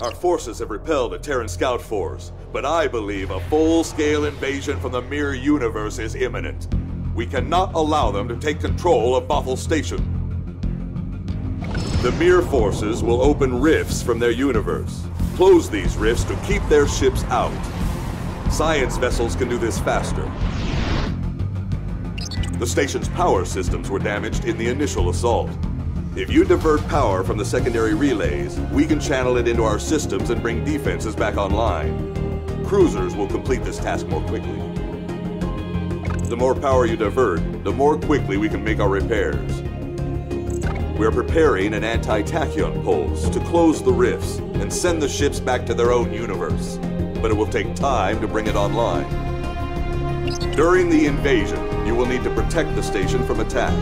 Our forces have repelled a Terran scout force, but I believe a full-scale invasion from the Mirror universe is imminent. We cannot allow them to take control of Bothell Station. The Mirror forces will open rifts from their universe. Close these rifts to keep their ships out. Science vessels can do this faster. The station's power systems were damaged in the initial assault. If you divert power from the secondary relays, we can channel it into our systems and bring defenses back online. Cruisers will complete this task more quickly. The more power you divert, the more quickly we can make our repairs. We're preparing an anti-tachyon pulse to close the rifts and send the ships back to their own universe. But it will take time to bring it online. During the invasion, you will need to protect the station from attack.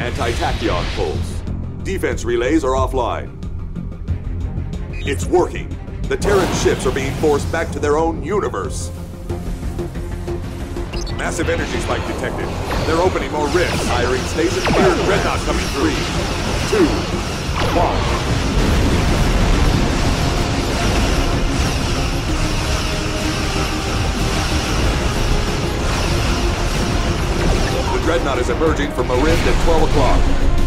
Anti-tachyon pulse. Defense relays are offline. It's working. The Terran ships are being forced back to their own universe. Massive energy spike detected. They're opening more rifts. Firing station fire. Dreadnought coming. Three, two, one. Dreadnought is emerging from Marind at 12 o'clock.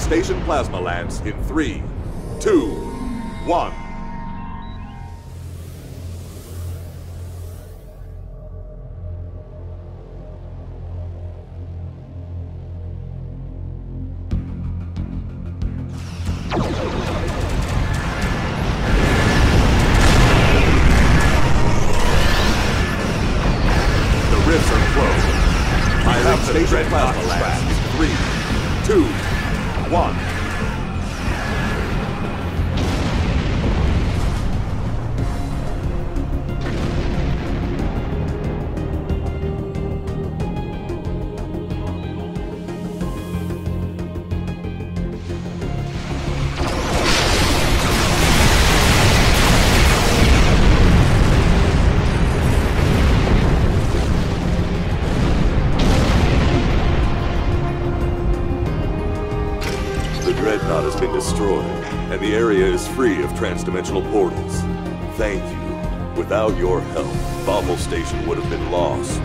Station Plasma Lance in three, two, one. The rifts are closed. Pilot Station Plasma Lance in three, two, one. Been destroyed, and the area is free of transdimensional portals. Thank you. Without your help, Babel Station would have been lost.